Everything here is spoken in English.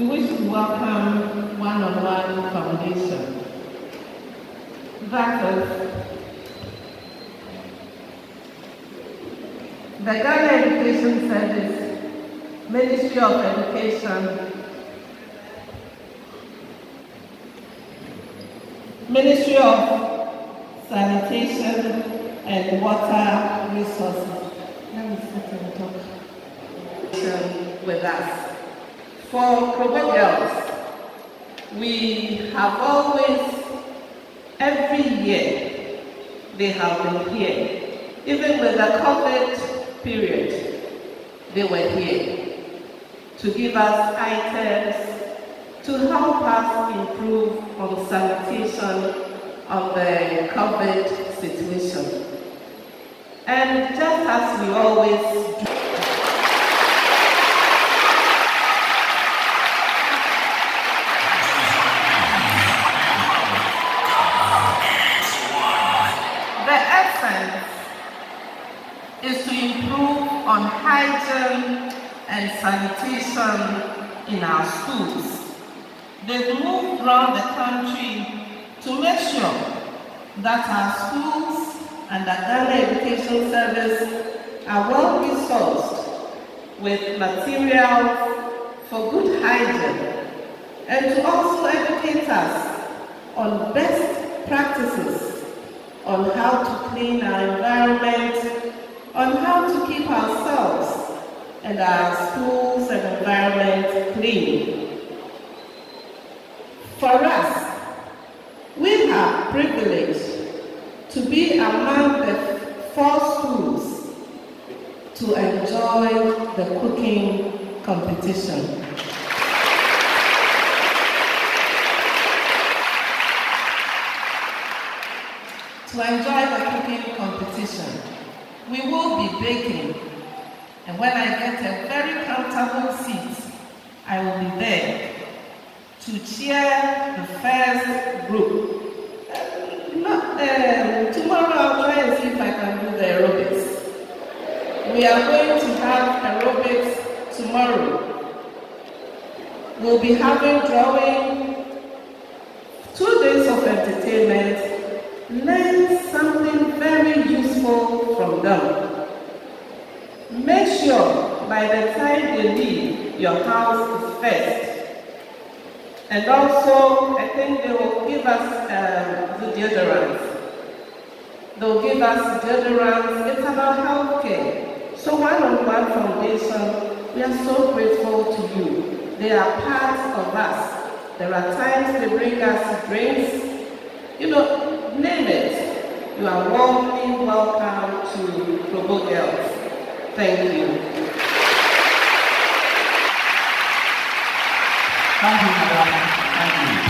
we wish to welcome One on One Foundation. That is the Ghana Education Service, Ministry of Education, Ministry of Sanitation and Water Resources. Let me sit and talk with us. For Krobo Girls, we have always, every year, they have been here. Even with the COVID period, they were here to give us items to help us improve on sanitation of the COVID situation. And just as we always do, to improve on hygiene and sanitation in our schools. They've moved around the country to make sure that our schools and the Ghana Education Service are well resourced with materials for good hygiene and to also educate us on best practices on how to clean our environment, on how to keep ourselves and our schools and environment clean. For us, we are privileged to be among the four schools to enjoy the cooking competition. To enjoy the cooking competition, we will be baking, and when I get a very comfortable seat, I will be there to cheer the first group. Not, uh, tomorrow I'll try and see if I can do the aerobics. We are going to have aerobics tomorrow. We'll be having drawing, two days of entertainment, learn something very useful Make sure by the time they leave, your house is first. And also, I think they will give us um, the deodorants. They'll give us deodorants. It's about healthcare. So One on One Foundation, we are so grateful to you. They are part of us. There are times they bring us drinks. You know, name it. You are warmly welcome to Krobo Girls. Thank you. Thank you, madam. Thank you.